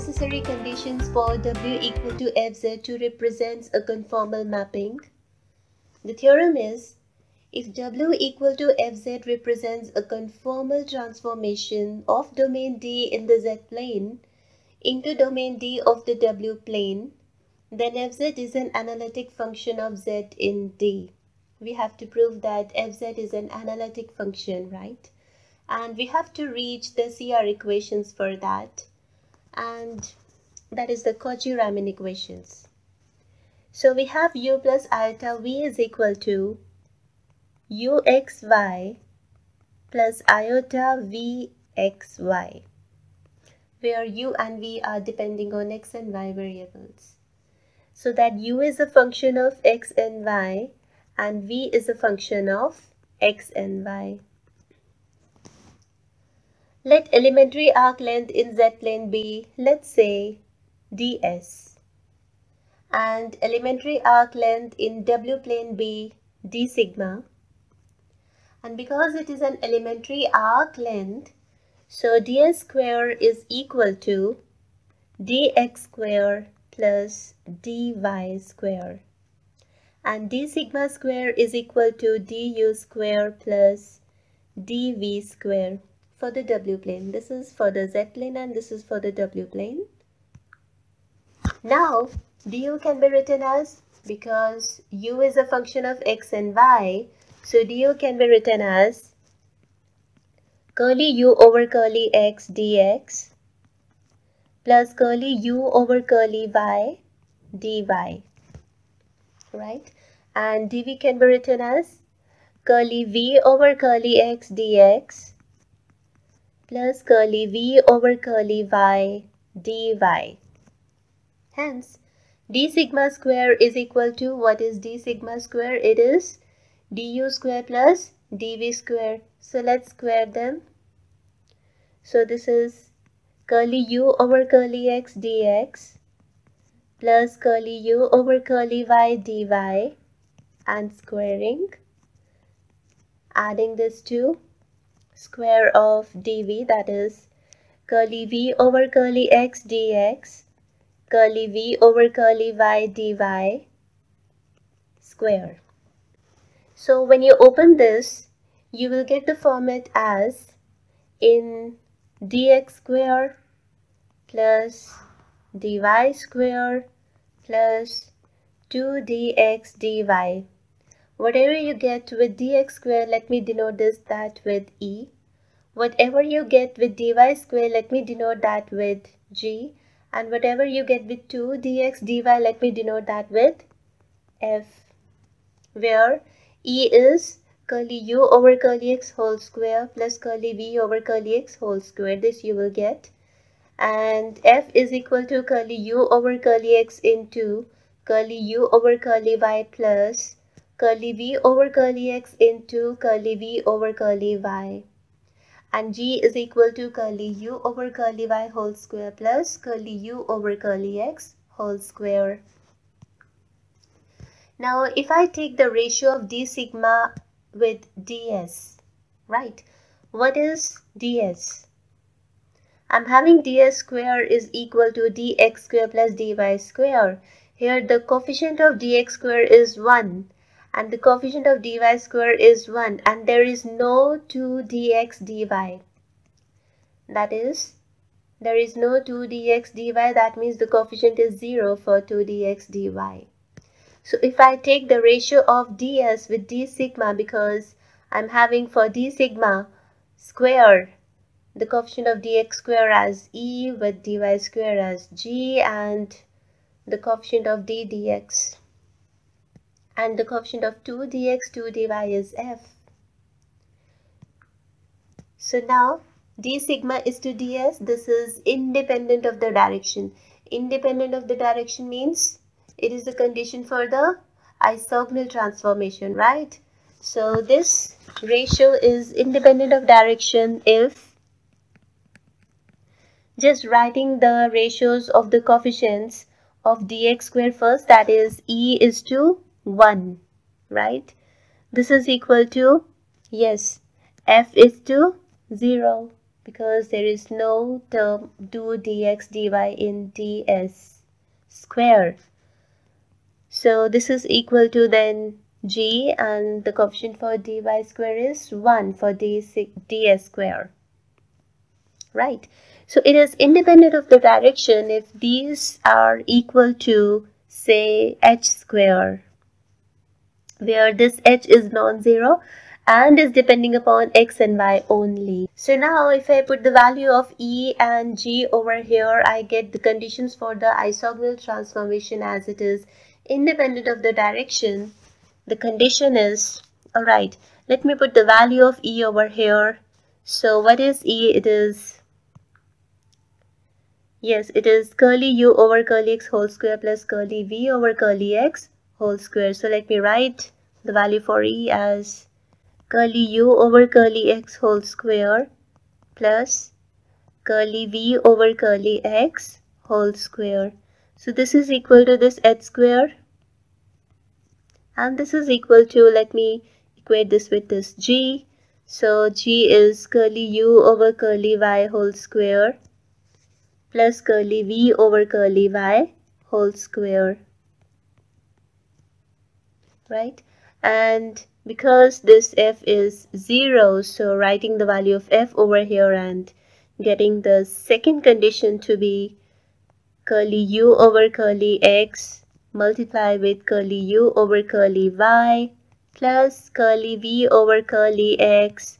necessary conditions for W equal to Fz to represent a conformal mapping. The theorem is if W equal to Fz represents a conformal transformation of domain D in the Z plane into domain D of the W plane, then Fz is an analytic function of Z in D. We have to prove that Fz is an analytic function, right? And we have to reach the CR equations for that. And that is the Cauchy-Riemann equations. So we have u plus iota v is equal to uxy plus iota vxy where u and v are depending on x and y variables. So that u is a function of x and y and v is a function of x and y. Let elementary arc length in z-plane be, let's say, ds and elementary arc length in w-plane be d sigma. And because it is an elementary arc length so ds square is equal to dx square plus dy square. And d sigma square is equal to du square plus dv square for the w plane this is for the z plane and this is for the w plane now du can be written as because u is a function of x and y so du can be written as curly u over curly x dx plus curly u over curly y dy. Right? And dv can be written as curly v over curly x dx plus curly v over curly y dy. Hence, d sigma square is equal to what is d sigma square? It is du square plus dv square. So let's square them. So this is curly u over curly x dx plus curly u over curly y dy and squaring. Adding this to square of dv that is curly v over curly x dx curly v over curly y dy square. So when you open this, you will get the format as in dx square plus dy square plus 2dx dy. Whatever you get with dx square, let me denote this that with e. Whatever you get with dy square, let me denote that with g. And whatever you get with 2 dx dy, let me denote that with f. Where E is curly u over curly x whole square plus curly v over curly x whole square. This you will get. And f is equal to curly u over curly x into curly u over curly y plus curly v over curly x into curly v over curly y. And g is equal to curly u over curly y whole square plus curly u over curly x whole square. Now, if I take the ratio of d sigma with ds, right? What is ds? I'm having ds square is equal to dx square plus dy square. Here the coefficient of dx square is 1 and the coefficient of dy square is 1 and there is no 2 dx dy. That is, there is no 2 dx dy that means the coefficient is 0 for 2 dx dy. So if I take the ratio of ds with d sigma because I'm having for d sigma square the coefficient of dx square as e with dy square as g and the coefficient of d dx and the coefficient of 2 dx 2 dy is f. So now d sigma is to ds this is independent of the direction. Independent of the direction means it is the condition for the isogonal transformation, right? So this ratio is independent of direction if just writing the ratios of the coefficients of dx square first that is e is to 1 right this is equal to yes f is to 0 because there is no term do dx dy in ds square. So this is equal to then g and the coefficient for dy square is 1 for ds, ds square. Right. So it is independent of the direction if these are equal to say h square where this h is non-zero and is depending upon x and y only. So now if I put the value of E and G over here, I get the conditions for the isogonal transformation as it is independent of the direction. The condition is, alright, let me put the value of E over here. So what is E? It is, yes, it is curly U over curly X whole square plus curly V over curly X whole square. So let me write the value for E as curly u over curly x whole square plus curly v over curly x whole square. So this is equal to this h square and this is equal to, let me equate this with this g. So g is curly u over curly y whole square plus curly v over curly y whole square. Right? And because this f is 0 so writing the value of f over here and getting the second condition to be curly u over curly x multiply with curly u over curly y plus curly v over curly x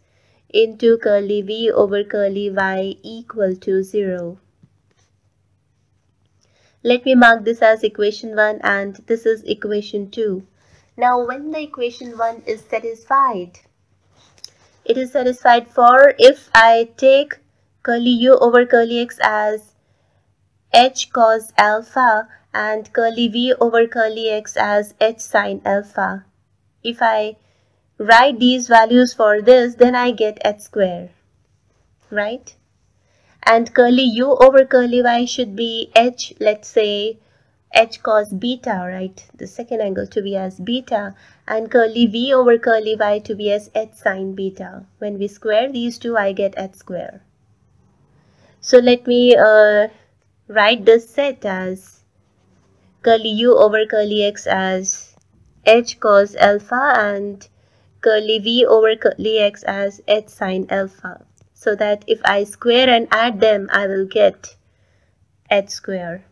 into curly v over curly y equal to 0. Let me mark this as equation 1 and this is equation 2. Now when the equation 1 is satisfied, it is satisfied for if I take curly u over curly x as h cos alpha and curly v over curly x as h sine alpha. If I write these values for this, then I get h square, right? And curly u over curly y should be h, let's say, h cos beta, right? The second angle to be as beta and curly v over curly y to be as h sine beta. When we square these two, I get h square. So let me uh, write this set as curly u over curly x as h cos alpha and curly v over curly x as h sine alpha. So that if I square and add them, I will get h square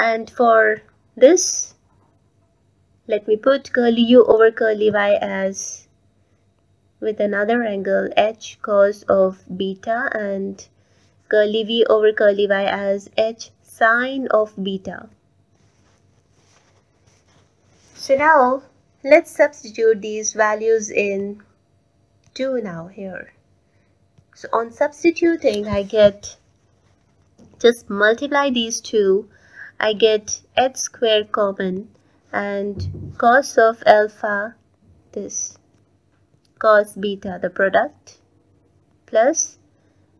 and for this let me put curly u over curly y as with another angle h cos of beta and curly v over curly y as h sine of beta. So now let's substitute these values in 2 now here. So on substituting I get just multiply these two I get h square common and cos of alpha this. Cos beta the product plus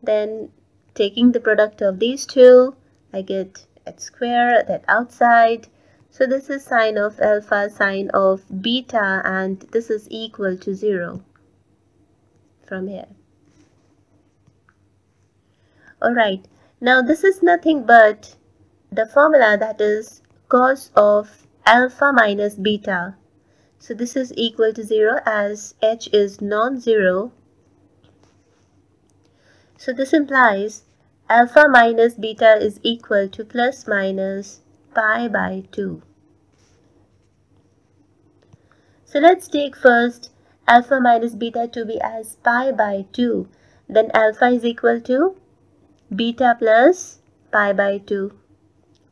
then taking the product of these two I get h square that outside. So this is sine of alpha sine of beta and this is equal to 0 from here. Alright now this is nothing but the formula that is cos of alpha minus beta. So this is equal to 0 as h is non-zero. So this implies alpha minus beta is equal to plus minus pi by 2. So let's take first alpha minus beta to be as pi by 2. Then alpha is equal to beta plus pi by 2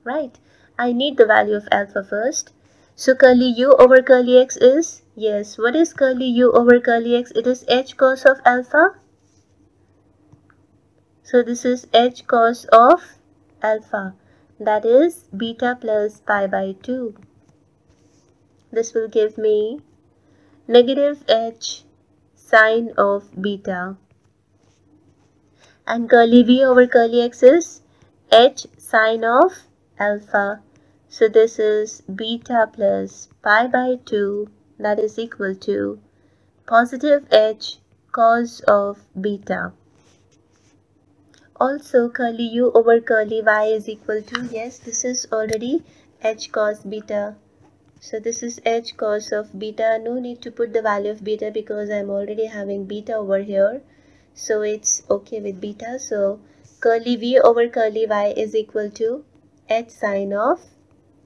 right? I need the value of alpha first. So curly u over curly x is, yes, what is curly u over curly x? It is h cos of alpha. So this is h cos of alpha. That is beta plus pi by 2. This will give me negative h sine of beta. And curly v over curly x is h sine of alpha. So this is beta plus pi by 2 that is equal to positive h cos of beta. Also curly u over curly y is equal to, yes, this is already h cos beta. So this is h cos of beta. No need to put the value of beta because I'm already having beta over here. So it's okay with beta. So curly v over curly y is equal to h sine of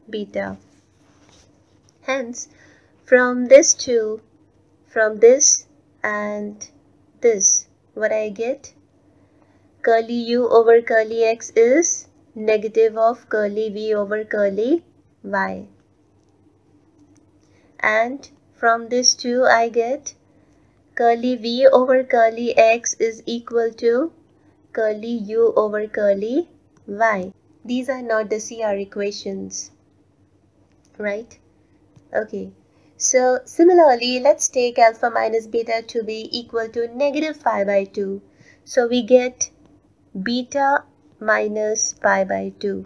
beta. Hence, from this two, from this and this, what I get? Curly u over curly x is negative of curly v over curly y. And from this two, I get curly v over curly x is equal to curly u over curly y. These are not the CR equations, right? Okay. So similarly, let's take alpha minus beta to be equal to negative pi by 2. So we get beta minus pi by 2.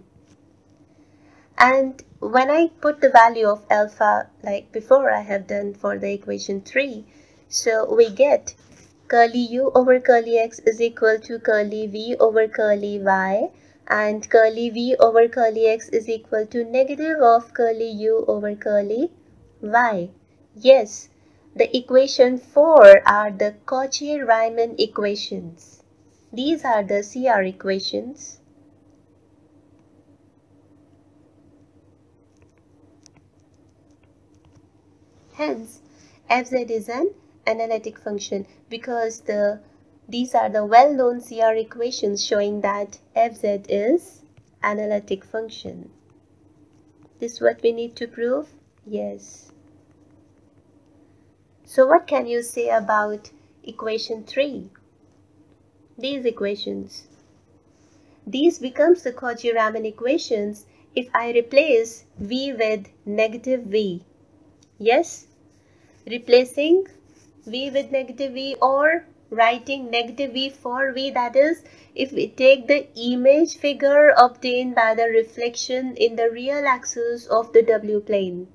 And when I put the value of alpha like before I have done for the equation 3, so we get curly u over curly x is equal to curly v over curly y and curly v over curly x is equal to negative of curly u over curly y. Yes, the equation 4 are the Cauchy-Riemann equations. These are the CR equations. Hence, fz is an analytic function because the these are the well-known CR equations showing that fz is analytic function. This is what we need to prove? Yes. So what can you say about equation 3? These equations. These becomes the Cauchy-Riemann equations if I replace v with negative v. Yes? Replacing v with negative v or writing negative v for v that is if we take the image figure obtained by the reflection in the real axis of the w plane.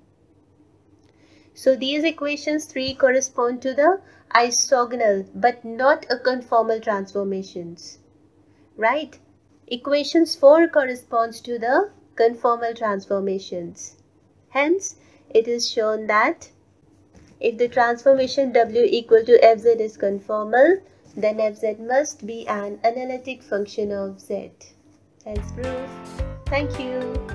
So these equations 3 correspond to the isogonal but not a conformal transformations. Right? Equations 4 corresponds to the conformal transformations. Hence, it is shown that if the transformation W equal to Fz is conformal, then Fz must be an analytic function of Z. Hence proof. Thank you.